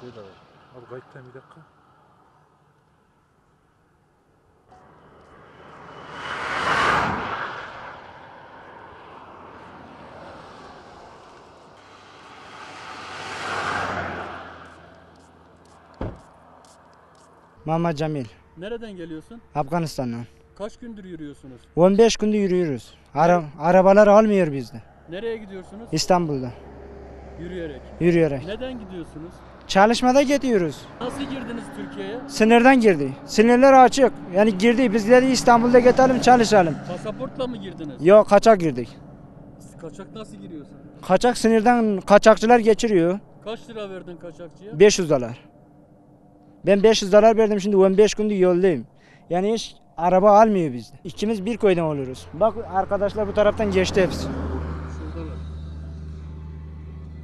şey de var. Abi kayıttayım bir dakika. Mama Cemil, Nereden geliyorsun? Afganistan'dan. Kaç gündür yürüyorsunuz? 15 gündür yürüyoruz. Ara, arabalar almıyor bizde. Nereye gidiyorsunuz? İstanbul'da Yürüyerek. yürüyerek. Neden gidiyorsunuz? Çalışmada gidiyoruz. Nasıl girdiniz Türkiye'ye? Sınırdan girdi. Sınırlar açık. Yani girdi. Biz dedi İstanbul'da gidelim çalışalım. Pasaportla mı girdiniz? Yok kaçak girdik. Kaçak nasıl giriyorsun? Kaçak sınırdan kaçakçılar geçiriyor. Kaç lira verdin kaçakçıya? 500 dolar. Ben 500 dolar verdim şimdi 15 gündür yoldayım. Yani hiç araba almıyor bizde. İkimiz bir köyden oluruz. Bak arkadaşlar bu taraftan geçti hepsi. Şuradalar.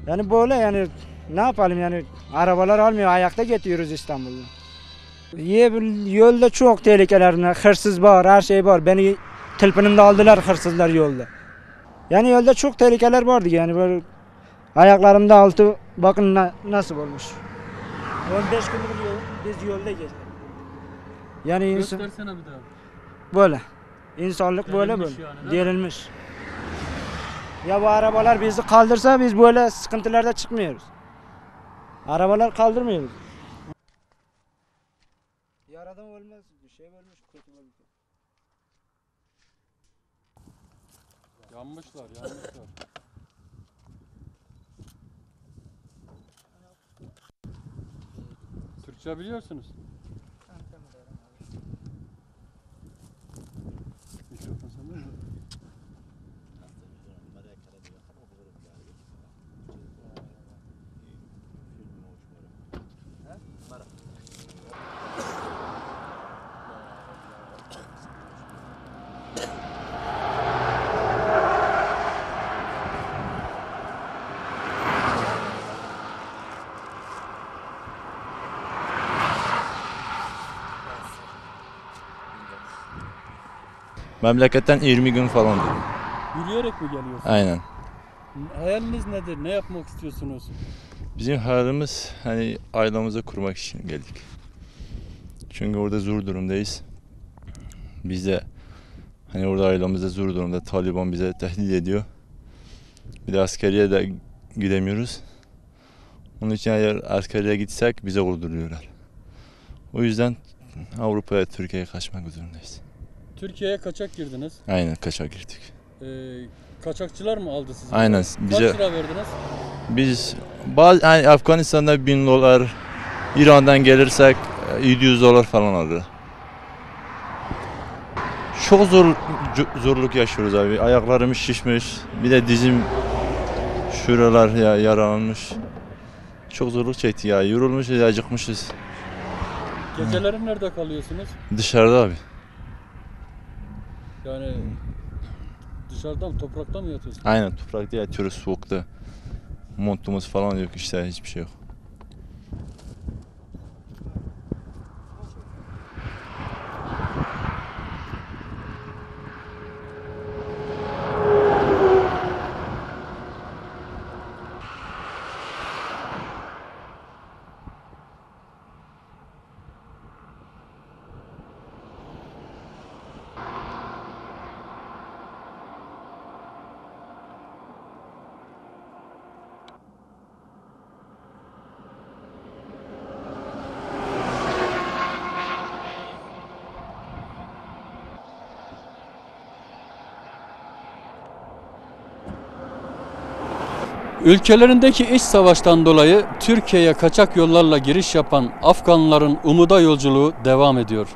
Yani böyle yani ne yapalım yani arabalar almıyor ayakta getiriyoruz İstanbul'da. Ye, yolda çok tehlikeler, hırsız var, her şey var. Beni tılpınımda aldılar hırsızlar yolda. Yani yolda çok tehlikeler vardı yani böyle ayaklarımda altı bakın na- nasıl olmuş. 15 gündür yol, biz yolda gezdik. Yani insan Göstersene bir daha. böyle. İnsanlık böyle böyle. yani? Gerilmiş. Ya bu arabalar bizi kaldırsa biz böyle sıkıntılarda çıkmıyoruz. Arabalar kaldırmıyor bizi. Yaradan olmaz bir şey olmuş kötü olmuş. Yanmışlar, yanmışlar. Türkçe biliyorsunuz. Memleketten 20 gün falan. Yürüyerek mi geliyorsunuz? Aynen. Hayaliniz nedir? Ne yapmak istiyorsunuz? Bizim hayalimiz hani ailemizı kurmak için geldik. Çünkü orada zor durumdayız. Biz de hani orada ailemizde zor durumda. Taliban bize tehdit ediyor. Bir de askeriye de gidemiyoruz. Onun için eğer askeriye gitsek bize vurduruyorlar. O yüzden Avrupa'ya, Türkiye'ye kaçmak zorundayız. Türkiye'ye kaçak girdiniz. Aynen kaçak girdik. Ee, kaçakçılar mı aldı sizi? Aynen, Kaç bize- lira verdiniz? Biz bazı yani Afganistan'da 1000 dolar, İran'dan gelirsek e, 700 dolar falan alır. Çok zor zorluk yaşıyoruz abi. Ayaklarımız şişmiş. Bir de dizim şuralar ya yaralanmış. Çok zorluk çekti ya. Yorulmuşuz, acıkmışız. Geceleri nerede kalıyorsunuz? Dışarıda abi. Yani dışarıda mı, toprakta mı yatıyorsunuz? Aynen toprakta yatıyoruz soğukta. Montumuz falan yok işte hiçbir şey yok. Ülkelerindeki iç savaştan dolayı Türkiye'ye kaçak yollarla giriş yapan Afganların umuda yolculuğu devam ediyor.